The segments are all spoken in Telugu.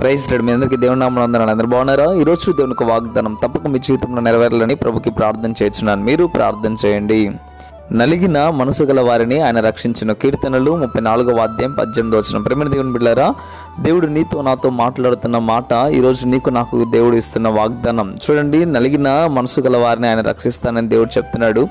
ప్రైజ్ రెడ్ మీ అందరికీ దేవుని నామలు అందరూ అందరూ బాగున్నారా? ఈరోజు దేవునికి వాగ్దానం తప్పక మీ జీవితంలో నెరవేరాలని ప్రభుకి ప్రార్థన చేస్తున్నాను. మీరు ప్రార్థన చేయండి. నలిగిన మనసు గల వారిని ఆయన రక్షించిన కీర్తనలు ముప్పై నాలుగవ అధ్యాయం పద్దెనిమిది వచ్చిన ప్రేమ దేవుని బిడ్డారా దేవుడు నీతో నాతో మాట్లాడుతున్న మాట ఈరోజు నీకు నాకు దేవుడు ఇస్తున్న వాగ్దానం. చూడండి నలిగిన మనసు గల వారిని ఆయన రక్షిస్తానని దేవుడు చెప్తున్నాడు.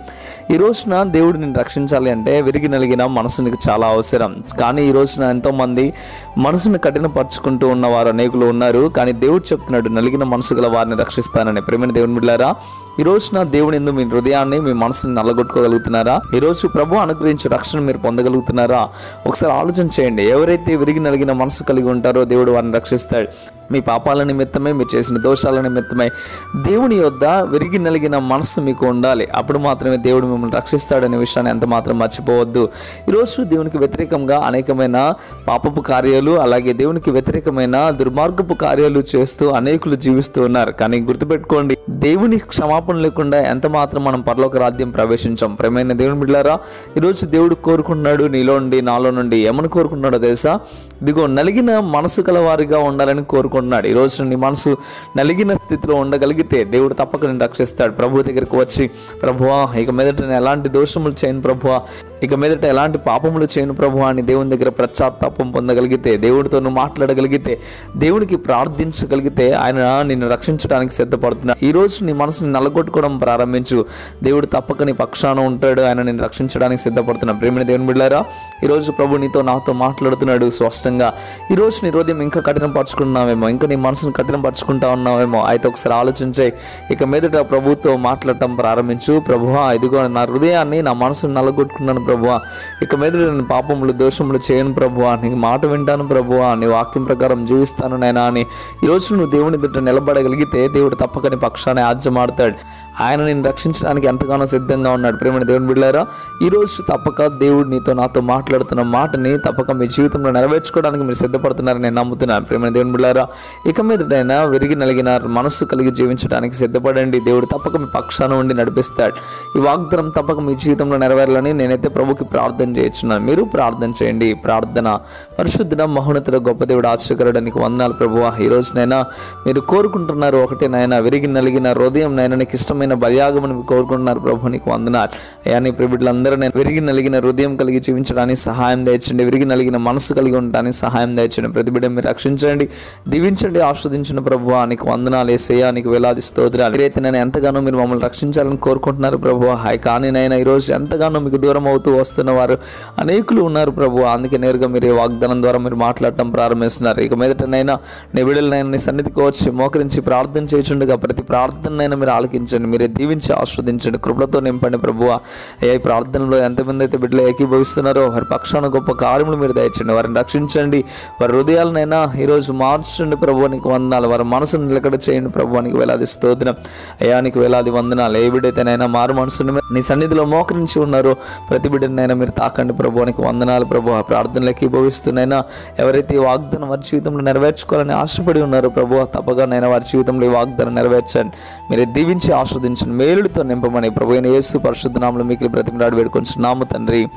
ఈ రోజున దేవుడు నేను రక్షించాలి అంటే విరిగి నలిగిన మనసు నీకు చాలా అవసరం. కానీ ఈ రోజున ఎంతోమంది మనసును కఠినపరుచుకుంటూ ఉన్నవారు అనేకులు ఉన్నారు. కానీ దేవుడు చెప్తున్నాడు నలిగిన మనసు గల వారిని రక్షిస్తానని. ప్రేమ దేవుని బిళ్ళారా ఈ రోజున దేవుడు ఎందు మీ హృదయాన్ని మీ మనసుని నల్లగొట్టుకోగలుగుతున్నారు? ఈ రోజు ప్రభు అనుగ్రహించే రక్షణ మీరు పొందగలుగుతున్నారా? ఒకసారి ఆలోచన చేయండి. ఎవరైతే విరిగి నలిగిన మనసు కలిగి ఉంటారో దేవుడు వారిని రక్షిస్తాడు. మీ పాపాల నిమిత్తమే మీరు చేసిన దోషాల నిమిత్తమే దేవుని యొద్ద విరిగి నలిగిన మనసు మీకు ఉండాలి. అప్పుడు మాత్రమే దేవుడు మిమ్మల్ని రక్షిస్తాడనే విషయాన్ని ఎంత మాత్రం మర్చిపోవద్దు. ఈరోజు దేవునికి వ్యతిరేకంగా అనేకమైన పాపపు కార్యాలు అలాగే దేవునికి వ్యతిరేకమైన దుర్మార్గపు కార్యాలు చేస్తూ అనేకులు జీవిస్తూ ఉన్నారు. కానీ గుర్తుపెట్టుకోండి దేవుని క్షమాపణ లేకుండా ఎంత మాత్రం మనం పరలోక రాజ్యం ప్రవేశించాం. ప్రేమైన దేవుని బిడ్డారా ఈరోజు దేవుడు కోరుకుంటున్నాడు నీలో నుండి నాలో నుండి. ఏమని కోరుకుంటున్నాడో తెలుసా? ఇదిగో నలిగిన మనసు కలవారిగా ఉండాలని కోరుకుంటున్నాడు. ఈ రోజు నీ మనసు నలిగిన స్థితిలో ఉండగలిగితే దేవుడు తప్పక నేను రక్షిస్తాడు. ప్రభు దగ్గరికి వచ్చి ప్రభువా ఇక మీదట నేను ఎలాంటి దోషములు చేయను ప్రభువా. ఇక మీదట ఎలాంటి పాపములు చేయను ప్రభు అని దేవుని దగ్గర ప్రత్యాత్తాపం పొందగలిగితే దేవుడితో నువ్వు మాట్లాడగలిగితే దేవునికి ప్రార్థించగలిగితే ఆయన నిన్ను రక్షించడానికి సిద్ధపడుతున్నాడు. ఈరోజు రోజు నీ మనసుని నల్లగొట్టుకోవడం ప్రారంభించు. దేవుడు తప్పక నీ పక్షాన ఉంటాడు. ఆయన నేను రక్షించడానికి సిద్ధపడుతున్న ప్రేమిని దేవుని బిడ్డారా ఈరోజు ప్రభు నీతో నాతో మాట్లాడుతున్నాడు స్పష్టంగా. ఈరోజు నీ హృదయం ఇంకా కఠినపరుచుకున్నావేమో ఇంకా నీ మనసును కఠినపరుచుకుంటా ఉన్నామేమో అయితే ఒకసారి ఆలోచించే. ఇక మీదట ప్రభుతో మాట్లాడటం ప్రారంభించు. ప్రభువా ఇదిగో నా హృదయాన్ని నా మనసును నల్లగొట్టుకున్నాను ప్రభువా. ఇక మీదట నేను పాపములు దోషములు చేయను ప్రభువా. నీ మాట వింటాను ప్రభువా. నీ వాక్యం ప్రకారం జీవిస్తాను నైనా అని. ఈరోజు నువ్వు దేవుని దుట్ట నిలబడగలిగితే దేవుడు తప్పకని పక్షాన్ని నీ పక్షాన్ని ఆజ్యమాడతాడు ఆయన నేను రక్షించడానికి ఎంతగానో సిద్ధంగా ఉన్నాడు. ప్రేమ దేవుని బిడ్డారా ఈరోజు తప్పక దేవుడు నీతో నాతో మాట్లాడుతున్న మాటని తప్పక మీ జీవితంలో నెరవేర్చుకోవడానికి మీరు సిద్ధపడుతున్నారని నేను నమ్ముతున్నాను. ప్రేమ దేవుని బిడ్డారా ఇక మీదటైనా విరిగి నలిగిన మనస్సు కలిగి జీవించడానికి సిద్ధపడండి. దేవుడు తప్పక మీ పక్షాన ఉండి నడిపిస్తాడు. ఈ వాగ్దానం తప్పక మీ జీవితంలో నెరవేరాలని నేనైతే ప్రభుకి ప్రార్థన చేయించున్నాను మీరు ప్రార్థన చేయండి. ప్రార్థన పరిశుద్ధన మహోన్నతుల గొప్ప దేవుడు ఆశ్చర్యకరడానికి వందనాలు ప్రభువ. ఈ రోజునైనా మీరు కోరుకుంటున్నారు ఒకటే నాయన విరిగి నలిగిన హృదయం నాయన నీకు ఇష్టమైన బలియాగమని కోరుకుంటున్నారు ప్రభు నీకు వందనాలు. అయ్యా నీ ప్రిబిడ్లందరూ నేను విరిగి నలిగిన హృదయం కలిగి జీవించడానికి సహాయం దయచండి. విరిగి నలిగిన మనసు కలిగి ఉండడానికి సహాయం దయచండి. ప్రతి బిడ్డ మీరు రక్షించండి దీవించండి ఆస్వాదించిన ప్రభు. నీకు వందనాలు వేసేయా నీకు వేలాది స్తోత్రాలు. మీరైతే నేను ఎంతగానో మీరు మమ్మల్ని రక్షించాలని కోరుకుంటున్నారు ప్రభు హాయ్. కానీ నైనా ఈరోజు ఎంతగానో మీకు దూరం అవుతూ వస్తున్న వారు అనేకులు ఉన్నారు ప్రభు. అందుకే నేరుగా మీరు వాగ్దానం ద్వారా మీరు మాట్లాడటం ప్రారంభిస్తున్నారు. ఇక మీదటనైనా నీ బిడ్డలనైనా నీ సన్నిధికి వచ్చి మోకరించి ప్రార్థన చేయుచుండగా ప్రతి ప్రార్థనైనా మీరు ఆలకించండి. మీరే దీవించి ఆస్వాదించండి. కృపలతో నింపండి ప్రభు అయ్యా ఈ ప్రార్థనలో ఎంతమంది అయితే బిడ్డలు ఏకీభవిస్తున్నారో వారి పక్షాన గొప్ప కార్యములు మీరు దయచండి. వారిని రక్షించండి. వారి హృదయాలనైనా ఈరోజు మార్చండి ప్రభు నీకు వందనాలు. వారి మనసును నిలకడ చేయండి ప్రభు నీకు వేలాది స్తోత్రం. అయ్యా నీకు వేలాది వందనాలు. ఏ బిడ్డైతేనైనా మారు మనసుని నీ సన్నిధిలో మోకరించి ఉన్నారో ప్రతి బిడ్డనైనా మీరు తాకండి ప్రభు నీకు వందనాలు ప్రభు ఆ ప్రార్థనలు ఏకీభవిస్తున్నైనా ఎవరైతే ఈ వాగ్దానం వారి జీవితంలో నెరవేర్చుకోవాలని ఆశపడి ఉన్నారో ప్రభు తప్పగా నైనా వారి జీవితంలో ఈ వాగ్దానం నెరవేర్చండి. మీరు దీవించి ఆస్వాదించండి మేలుడితో నింపమని ప్రభు అయిన యేసు పరిశుద్ధనామలు మీకు బ్రతిమలాడి వేడుకొంచున్నాము నామ తండ్రి.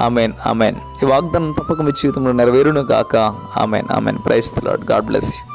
Amen amen. ఈ వాగ్దానం తప్పక మీ జీవితంలో నెరవేరును గాక. Amen amen. Praise lord god bless you.